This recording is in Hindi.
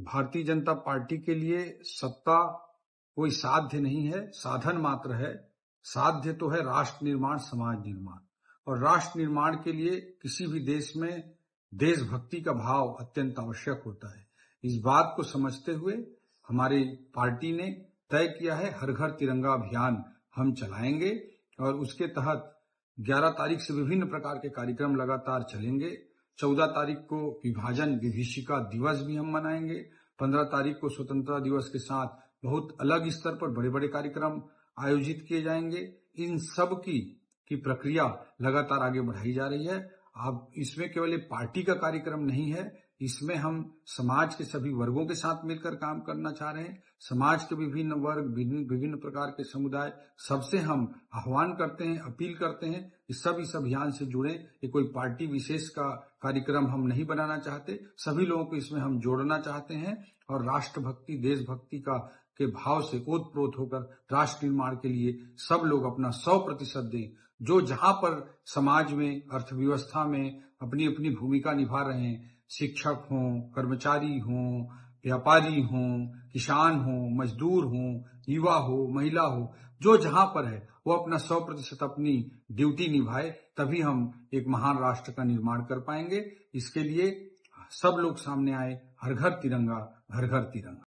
भारतीय जनता पार्टी के लिए सत्ता कोई साध्य नहीं है, साधन मात्र है। साध्य तो है राष्ट्र निर्माण, समाज निर्माण। और राष्ट्र निर्माण के लिए किसी भी देश में देशभक्ति का भाव अत्यंत आवश्यक होता है। इस बात को समझते हुए हमारी पार्टी ने तय किया है, हर घर तिरंगा अभियान हम चलाएँगे और उसके तहत 11 तारीख से विभिन्न प्रकार के कार्यक्रम लगातार चलेंगे। 14 तारीख को विभाजन विभीषिका दिवस भी हम मनाएँगे। 15 तारीख को स्वतंत्रता दिवस के साथ बहुत अलग स्तर पर बड़े बड़े कार्यक्रम आयोजित किए जाएँगे। इन सब की की प्रक्रिया लगातार आगे बढ़ाई जा रही है। अब इसमें केवल एक पार्टी का कार्यक्रम नहीं है, इसमें हम समाज के सभी वर्गों के साथ मिलकर काम करना चाह रहे हैं। समाज के विभिन्न वर्ग, विभिन्न प्रकार के समुदाय, सबसे हम आह्वान करते हैं, अपील करते हैं कि सब इस अभियान से जुड़े ये कोई पार्टी विशेष का कार्यक्रम हम नहीं बनाना चाहते। सभी लोगों को इसमें हम जोड़ना चाहते हैं और राष्ट्रभक्ति, देशभक्ति का के भाव से ओतप्रोत होकर राष्ट्र निर्माण के लिए सब लोग अपना सौ प्रतिशत दें। जो जहाँ पर समाज में, अर्थव्यवस्था में अपनी अपनी भूमिका निभा रहे हैं, शिक्षक हों, कर्मचारी हों, व्यापारी हों, किसान हों, मजदूर हों, युवा हो, महिला हो, जो जहाँ पर है, वो अपना सौ प्रतिशत अपनी ड्यूटी निभाए, तभी हम एक महान राष्ट्र का निर्माण कर पाएँगे। इसके लिए सब लोग सामने आए, हर घर तिरंगा, हर घर तिरंगा।